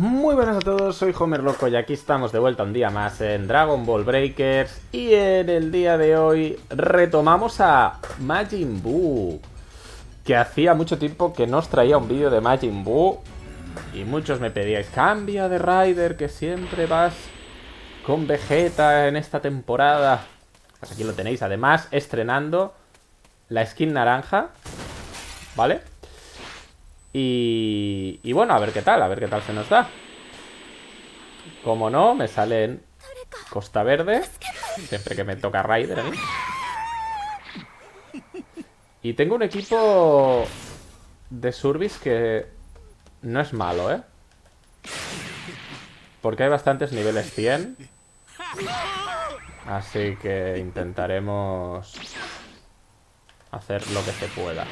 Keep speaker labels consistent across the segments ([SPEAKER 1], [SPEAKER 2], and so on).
[SPEAKER 1] Muy buenas a todos, soy Homer Loco y aquí estamos de vuelta un día más en Dragon Ball Breakers y en el día de hoy retomamos a Majin Buu que hacía mucho tiempo que no os traía un vídeo de Majin Buu y muchos me pedíais cambia de Rider que siempre vas con Vegeta en esta temporada pues aquí lo tenéis, además estrenando la skin naranja ¿vale? Y, y bueno, a ver qué tal, a ver qué tal se nos da. Como no, me sale en Costa Verde. Siempre que me toca Rider a mí. Y tengo un equipo de Survis que no es malo, ¿eh? Porque hay bastantes niveles 100. Así que intentaremos hacer lo que se pueda.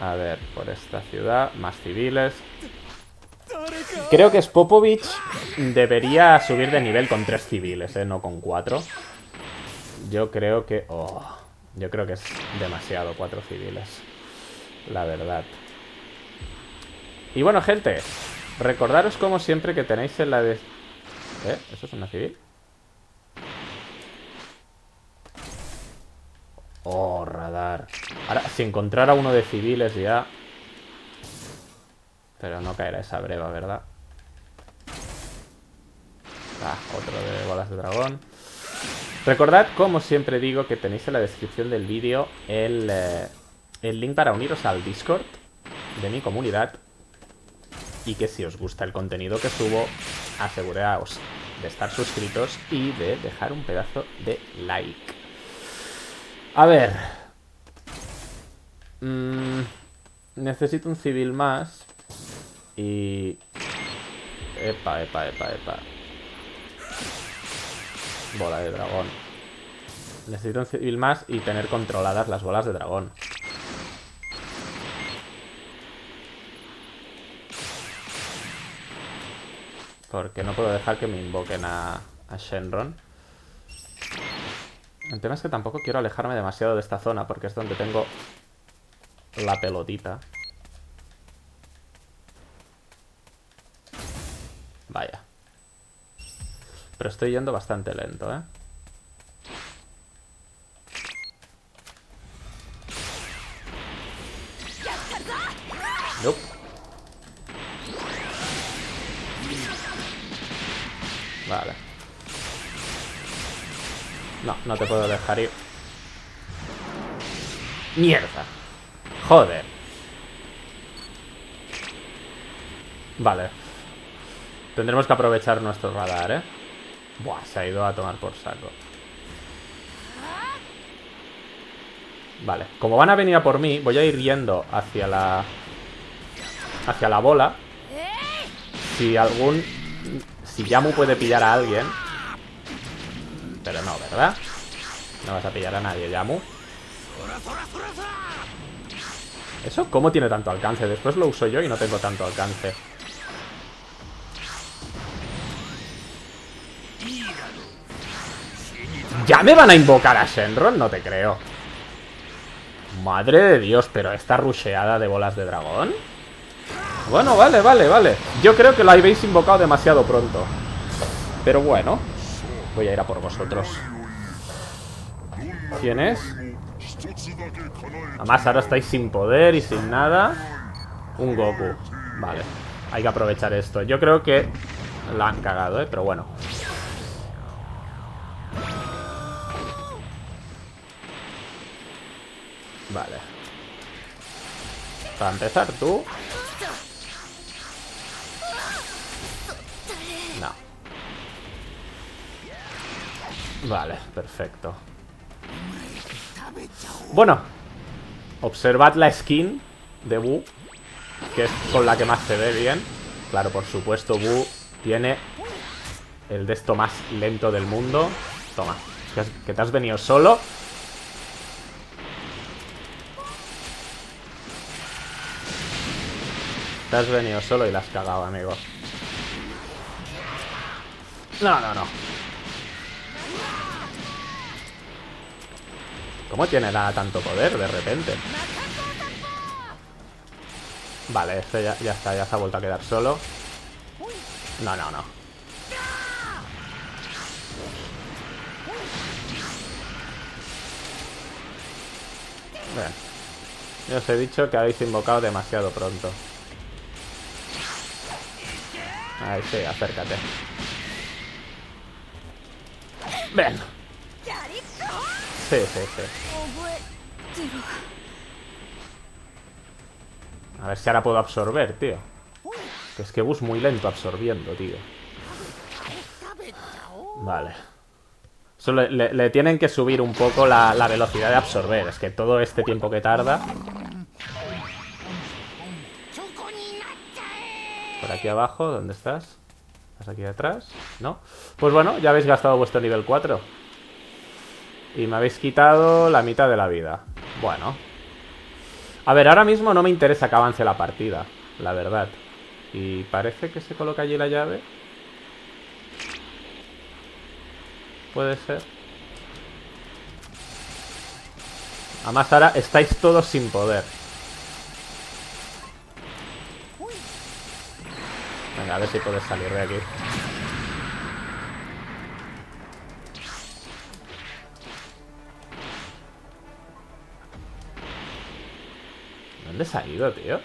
[SPEAKER 1] A ver, por esta ciudad, más civiles. Creo que Spopovich debería subir de nivel con tres civiles, ¿eh? No con cuatro. Yo creo que... Oh, yo creo que es demasiado cuatro civiles. La verdad. Y bueno, gente. Recordaros como siempre que tenéis en la... De... ¿Eh? ¿Eso es una civil? Oh, radar. Ahora, si encontrara uno de civiles ya... Pero no caerá esa breva, ¿verdad? Ah, otro de bolas de dragón. Recordad, como siempre digo, que tenéis en la descripción del vídeo el, eh, el link para uniros al Discord de mi comunidad. Y que si os gusta el contenido que subo, aseguraos de estar suscritos y de dejar un pedazo de like. A ver. Mm, necesito un civil más. Y... Epa, epa, epa, epa. Bola de dragón. Necesito un civil más y tener controladas las bolas de dragón. Porque no puedo dejar que me invoquen a, a Shenron. El tema es que tampoco quiero alejarme demasiado de esta zona porque es donde tengo la pelotita. Vaya. Pero estoy yendo bastante lento, ¿eh? Nope. Vale. No, no te puedo dejar ir. Mierda. Joder. Vale. Tendremos que aprovechar nuestro radar, ¿eh? Buah, se ha ido a tomar por saco. Vale, como van a venir a por mí, voy a ir yendo hacia la... Hacia la bola. Si algún... Si Yamu puede pillar a alguien, pero no, ¿verdad? No vas a pillar a nadie, Yamu. ¿Eso cómo tiene tanto alcance? Después lo uso yo y no tengo tanto alcance. ¿Ya me van a invocar a Shenron? No te creo. Madre de Dios, pero esta rusheada de bolas de dragón. Bueno, vale, vale, vale. Yo creo que la habéis invocado demasiado pronto. Pero bueno. Voy a ir a por vosotros. ¿Quién es? Además ahora estáis sin poder y sin nada. Un Goku. Vale. Hay que aprovechar esto. Yo creo que la han cagado, ¿eh? Pero bueno. Vale. Para empezar, tú Vale, perfecto. Bueno, observad la skin de Buu, que es con la que más se ve bien. Claro, por supuesto, Buu tiene el de esto más lento del mundo. Toma, que te has venido solo. Te has venido solo y la has cagado, amigo. No, no, no. ¿Cómo tiene nada tanto poder de repente? Vale, este ya, está, ya se ha vuelto a quedar solo. No, no, no. Bien. Ya os he dicho que habéis invocado demasiado pronto. Ahí sí, acércate. Ven. Sí, sí, sí. A ver si ahora puedo absorber, tío. Que es que bus muy lento absorbiendo, tío. Vale. Solo le, tienen que subir un poco la, la velocidad de absorber. Es que todo este tiempo que tarda... Por aquí abajo, ¿dónde estás? ¿Estás aquí detrás? ¿No? Pues bueno, ya habéis gastado vuestro nivel 4. Y me habéis quitado la mitad de la vida. Bueno. A ver, ahora mismo no me interesa que avance la partida, la verdad. Y parece que se coloca allí la llave. Puede ser. Además ahora estáis todos sin poder. Venga, a ver si puedes salir de aquí. ¿Dónde ha ido, tío?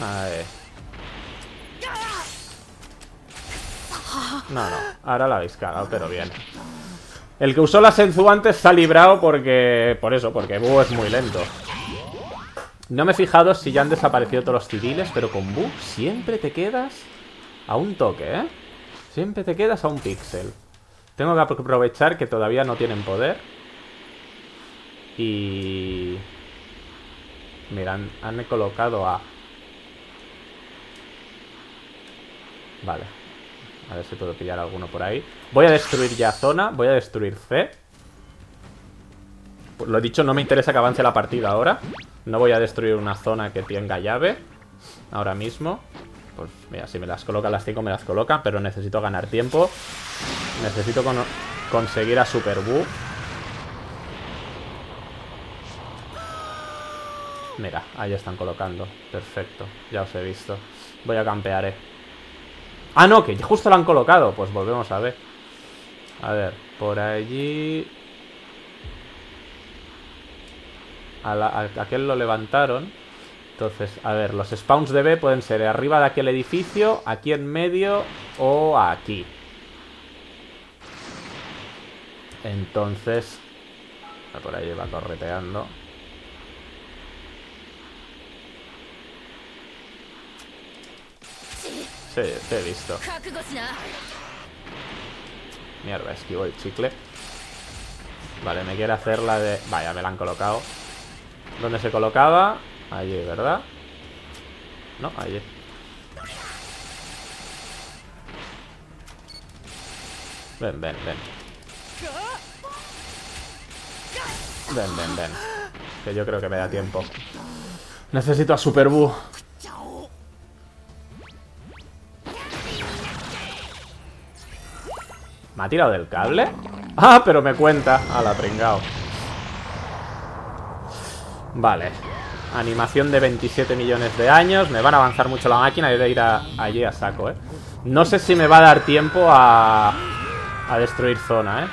[SPEAKER 1] A ver. No, no. Ahora la habéis cagado, pero bien. El que usó la Senzu antes se ha librado porque... Por eso, porque Bu es muy lento. No me he fijado si ya han desaparecido todos los civiles, pero con Bu siempre te quedas a un toque, ¿eh? Siempre te quedas a un píxel. Tengo que aprovechar que todavía no tienen poder. Y... Mira, han, colocado a... Vale. A ver si puedo pillar alguno por ahí. Voy a destruir ya zona. Voy a destruir C. Lo he dicho, no me interesa que avance la partida ahora. No voy a destruir una zona que tenga llave. Ahora mismo. Pues mira, si me las coloca las 5 me las coloca. Pero necesito ganar tiempo. Necesito conseguir a Super Buu. Mira, ahí están colocando. Perfecto, ya os he visto. Voy a campear, eh. Ah, no, que justo lo han colocado. Pues volvemos a ver. A ver, por allí... A, aquel lo levantaron. Entonces, a ver, los spawns de B pueden ser arriba de aquel edificio, aquí en medio o aquí. Entonces... Por ahí va correteando. Sí, te he visto. Mierda, esquivo el chicle. Vale, me quiere hacer la de... Vaya, me la han colocado. ¿Dónde se colocaba? Allí, ¿verdad? No, allí. Ven, ven, ven. Ven, ven, ven. Que yo creo que me da tiempo. Necesito a Super Buu. ¿Me ha tirado del cable? Ah, pero me cuenta. A la pringao. Vale. Animación de 27 millones de años. Me van a avanzar mucho la máquina y de ir allí a saco, ¿eh? No sé si me va a dar tiempo a, a destruir zona, ¿eh?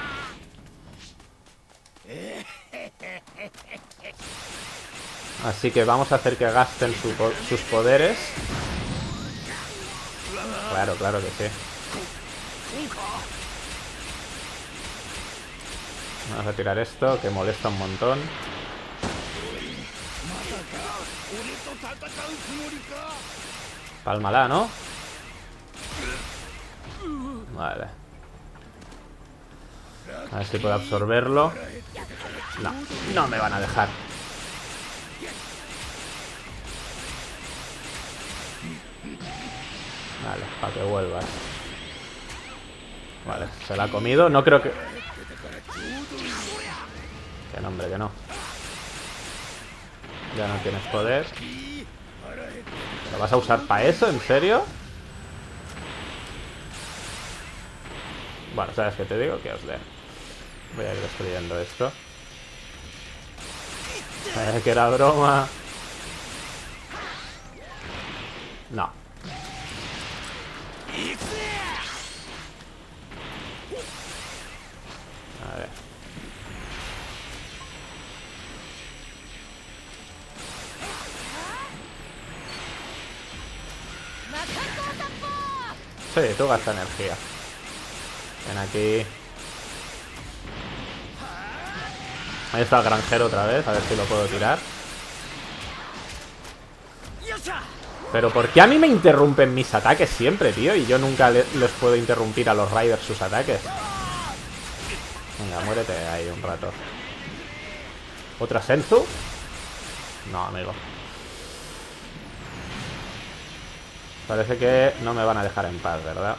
[SPEAKER 1] Así que vamos a hacer que gasten sus poderes. Claro, claro que sí. Vamos a tirar esto, que molesta un montón. Pálmala, ¿no? Vale. A ver si puedo absorberlo. No, no me van a dejar. Vale, para que vuelvas. Vale, se la ha comido. No creo que... Que nombre, que no. Ya no tienes poder. ¿Lo vas a usar para eso? ¿En serio? Bueno, ¿sabes qué te digo? Que os den. Voy a ir destruyendo esto. Eh, que era broma. No. Sí, tú gasta energía. Ven aquí. Ahí está el granjero otra vez, a ver si lo puedo tirar. Pero ¿por qué a mí me interrumpen mis ataques siempre, tío? Y yo nunca les puedo interrumpir a los Riders sus ataques. Venga, muérete ahí un rato. ¿Otra Senzu? No, amigo. Parece que no me van a dejar en paz, ¿verdad?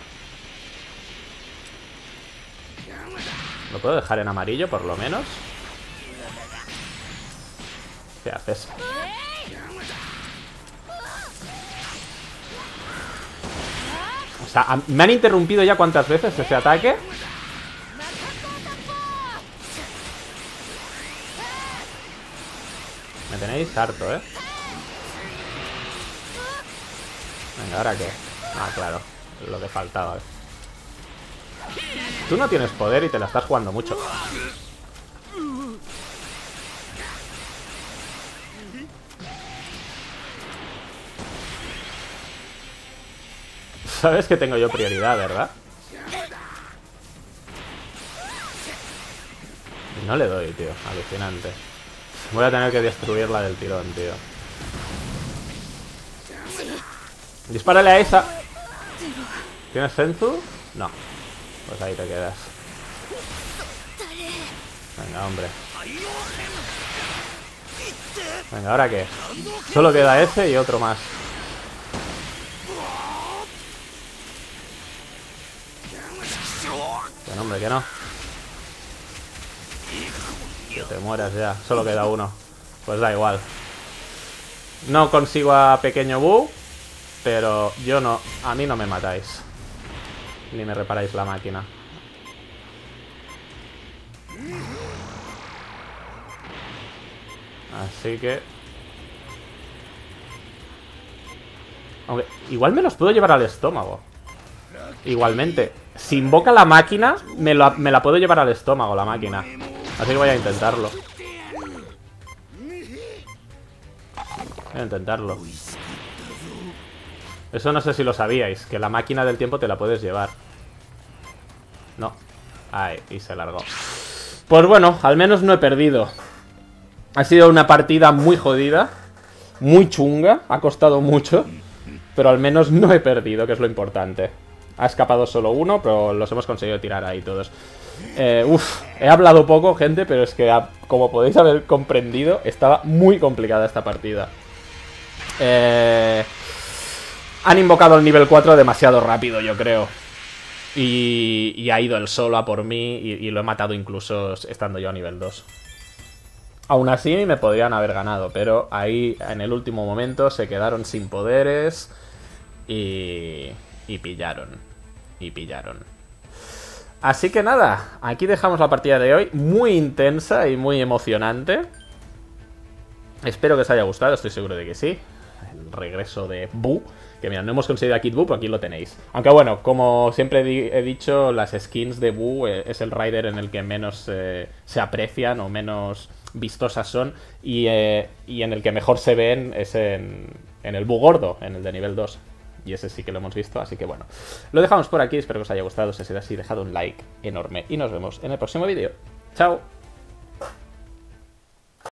[SPEAKER 1] ¿Lo puedo dejar en amarillo, por lo menos? ¿Qué haces? O sea, ¿me han interrumpido ya cuántas veces ese ataque? Me tenéis harto, ¿eh? Venga, ¿ahora qué? Ah, claro, lo que faltaba. Tú no tienes poder y te la estás jugando mucho. Sabes que tengo yo prioridad, ¿verdad? No le doy, tío. Alucinante. Voy a tener que destruirla del tirón, tío. Dispárale a esa. ¿Tienes Senzu? No. Pues ahí te quedas. Venga, hombre. Venga, ¿ahora qué? Solo queda ese y otro más. Hombre, que no. Que te mueras ya. Solo queda uno. Pues da igual. No consigo a Pequeño Bu. Pero yo no. A mí no me matáis. Ni me reparáis la máquina. Así que... Aunque, igual me los puedo llevar al estómago. Igualmente. Si invoca la máquina, me, la puedo llevar al estómago la máquina. Así que voy a intentarlo. Voy a intentarlo. Eso no sé si lo sabíais, que la máquina del tiempo te la puedes llevar. No. Ay, y se largó. Pues bueno, al menos no he perdido. Ha sido una partida muy jodida, muy chunga, ha costado mucho, pero al menos no he perdido, que es lo importante. Ha escapado solo uno, pero los hemos conseguido tirar ahí todos. Eh, uf, he hablado poco, gente, pero es que, como podéis haber comprendido, estaba muy complicada esta partida. Eh, han invocado el nivel 4 demasiado rápido, yo creo. Y, ha ido el solo a por mí y, lo he matado incluso estando yo a nivel 2. Aún así me podrían haber ganado, pero ahí en el último momento se quedaron sin poderes y, y pillaron. Y pillaron. Así que nada, aquí dejamos la partida de hoy, muy intensa y muy emocionante. Espero que os haya gustado, estoy seguro de que sí. El regreso de Bu. Que mira, no hemos conseguido a Kid Buu, pero aquí lo tenéis. Aunque bueno, como siempre he dicho, las skins de Buu eh, es el rider en el que menos eh, se aprecian o menos vistosas son. Eh, y, en el que mejor se ven es en, en el Buu gordo, en el de nivel 2. Y ese sí que lo hemos visto, así que bueno. Lo dejamos por aquí, espero que os haya gustado. Si sido así, dejad un like enorme. Y nos vemos en el próximo vídeo. ¡Chao!